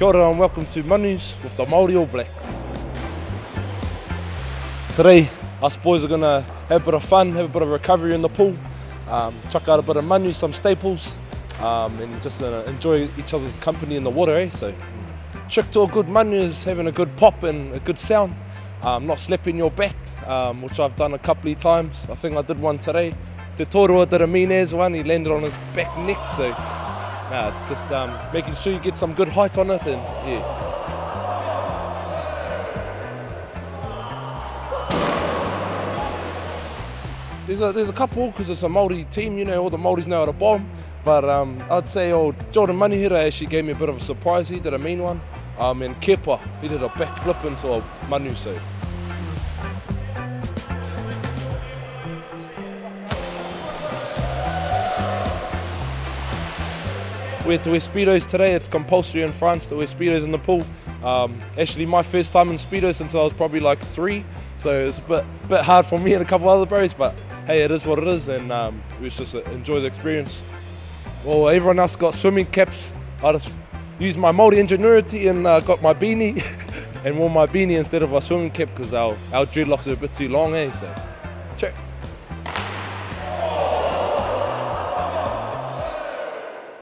Kia ora and welcome to Manus with the Māori All Blacks. Today, us boys are going to have a bit of fun, have a bit of recovery in the pool, um, chuck out a bit of manu, some staples, um, and just uh, enjoy each other's company in the water, eh? So, trick to a good manu is having a good pop and a good sound, um, not slapping your back, um, which I've done a couple of times. I think I did one today. Te Toiroa did a mean one, he landed on his back neck, so nah, it's just um, making sure you get some good height on it, and yeah. There's a, there's a couple because it's a Māori team, you know, all the Māoris know how to bomb. But um, I'd say old Jordan Manihera actually gave me a bit of a surprise. He did a mean one. Um, and Kepa, he did a backflip into a manu so. To wear Speedos today. It's compulsory in France to wear Speedos in the pool. Um, actually, my first time in Speedos since I was probably like three. So it's a bit, bit hard for me and a couple other bros, but hey, it is what it is, and um, we just enjoy the experience. Well, everyone else got swimming caps. I just used my Māori ingenuity and uh, got my beanie and wore my beanie instead of a swimming cap because our, our dreadlocks are a bit too long, eh? So, check.